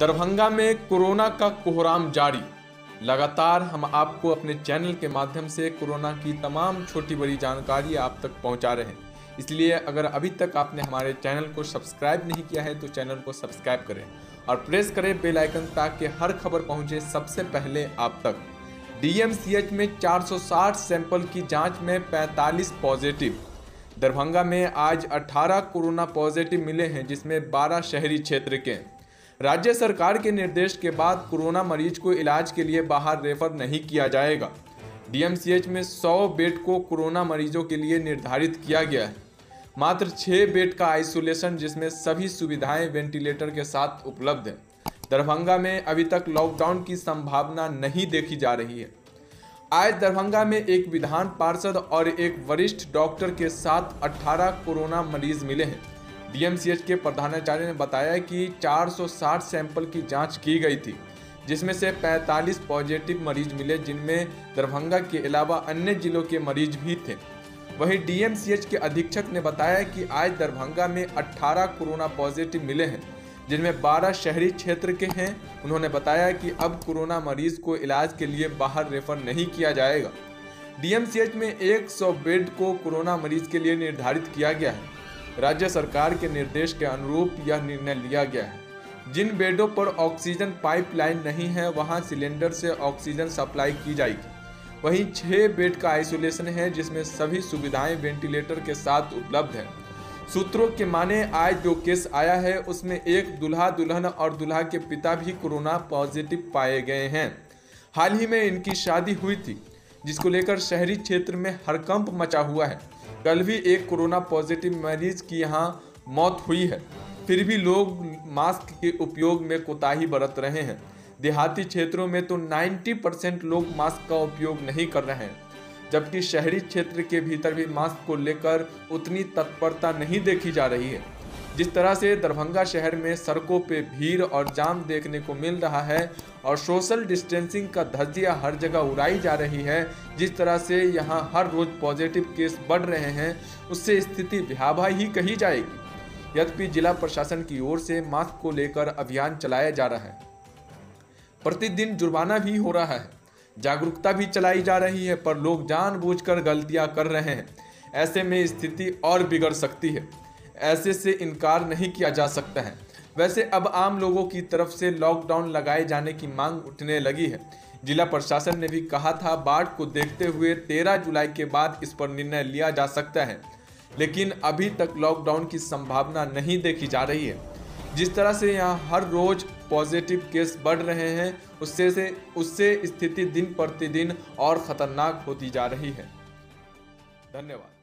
दरभंगा में कोरोना का कोहराम जारी। लगातार हम आपको अपने चैनल के माध्यम से कोरोना की तमाम छोटी बड़ी जानकारी आप तक पहुँचा रहे हैं। इसलिए अगर अभी तक आपने हमारे चैनल को सब्सक्राइब नहीं किया है तो चैनल को सब्सक्राइब करें और प्रेस करें बेल आइकन ताकि हर खबर पहुँचे सबसे पहले आप तक। डीएमसीएच में 460 सैंपल की जाँच में 45 पॉजिटिव। दरभंगा में आज 18 कोरोना पॉजिटिव मिले हैं, जिसमें 12 शहरी क्षेत्र के राज्य सरकार के निर्देश के बाद कोरोना मरीज़ को इलाज के लिए बाहर रेफर नहीं किया जाएगा। डीएमसीएच में 100 बेड को कोरोना मरीजों के लिए निर्धारित किया गया है। मात्र 6 बेड का आइसोलेशन जिसमें सभी सुविधाएँ वेंटिलेटर के साथ उपलब्ध हैं। दरभंगा में अभी तक लॉकडाउन की संभावना नहीं देखी जा रही है। आज दरभंगा में एक विधान पार्षद और एक वरिष्ठ डॉक्टर के साथ 18 कोरोना मरीज़ मिले हैं। डीएमसीएच के प्रधानाचार्य ने बताया कि 460 सैंपल की जाँच की गई थी, जिसमें से 45 पॉजिटिव मरीज़ मिले, जिनमें दरभंगा के अलावा अन्य जिलों के मरीज़ भी थे। वहीं डीएमसीएच के अधीक्षक ने बताया कि आज दरभंगा में 18 कोरोना पॉजिटिव मिले हैं, जिनमें 12 शहरी क्षेत्र के हैं। उन्होंने बताया कि अब कोरोना मरीज़ को इलाज के लिए बाहर रेफर नहीं किया जाएगा। डीएमसीएच में 100 बेड को कोरोना मरीज़ के लिए निर्धारित किया गया है। राज्य सरकार के निर्देश के अनुरूप यह निर्णय लिया गया है। जिन बेडों पर ऑक्सीजन पाइपलाइन नहीं है, वहाँ सिलेंडर से ऑक्सीजन सप्लाई की जाएगी। वहीं छः बेड का आइसोलेशन है, जिसमें सभी सुविधाएँ वेंटिलेटर के साथ उपलब्ध है। सूत्रों के माने, आज जो केस आया है, उसमें एक दुल्हा दुल्हन और दुल्हा के पिता भी कोरोना पॉजिटिव पाए गए हैं। हाल ही में इनकी शादी हुई थी, जिसको लेकर शहरी क्षेत्र में हरकंप मचा हुआ है। कल भी एक कोरोना पॉजिटिव मरीज़ की यहाँ मौत हुई है। फिर भी लोग मास्क के उपयोग में कोताही बरत रहे हैं। देहाती क्षेत्रों में तो 90 परसेंट लोग मास्क का उपयोग नहीं कर रहे हैं। जबकि शहरी क्षेत्र के भीतर भी मास्क को लेकर उतनी तत्परता नहीं देखी जा रही है। जिस तरह से दरभंगा शहर में सड़कों पे भीड़ और जाम देखने को मिल रहा है और सोशल डिस्टेंसिंग का धज्जिया हर जगह उड़ाई जा रही है, जिस तरह से यहाँ हर रोज पॉजिटिव केस बढ़ रहे हैं, उससे स्थिति भयावह ही कही जाएगी। यद्यपि जिला प्रशासन की ओर से मास्क को लेकर अभियान चलाया जा रहा है। प्रतिदिन जुर्माना भी हो रहा है। जागरूकता भी चलाई जा रही है, पर लोग जानबूझकर गलतियाँ कर रहे हैं। ऐसे में स्थिति और बिगड़ सकती है। ऐसे से इनकार नहीं किया जा सकता है। वैसे अब आम लोगों की तरफ़ से लॉकडाउन लगाए जाने की मांग उठने लगी है। जिला प्रशासन ने भी कहा था, बाढ़ को देखते हुए 13 जुलाई के बाद इस पर निर्णय लिया जा सकता है। लेकिन अभी तक लॉकडाउन की संभावना नहीं देखी जा रही है। जिस तरह से यहाँ हर रोज पॉजिटिव केस बढ़ रहे हैं, उससे से, उससे स्थिति दिन प्रतिदिन और खतरनाक होती जा रही है। धन्यवाद।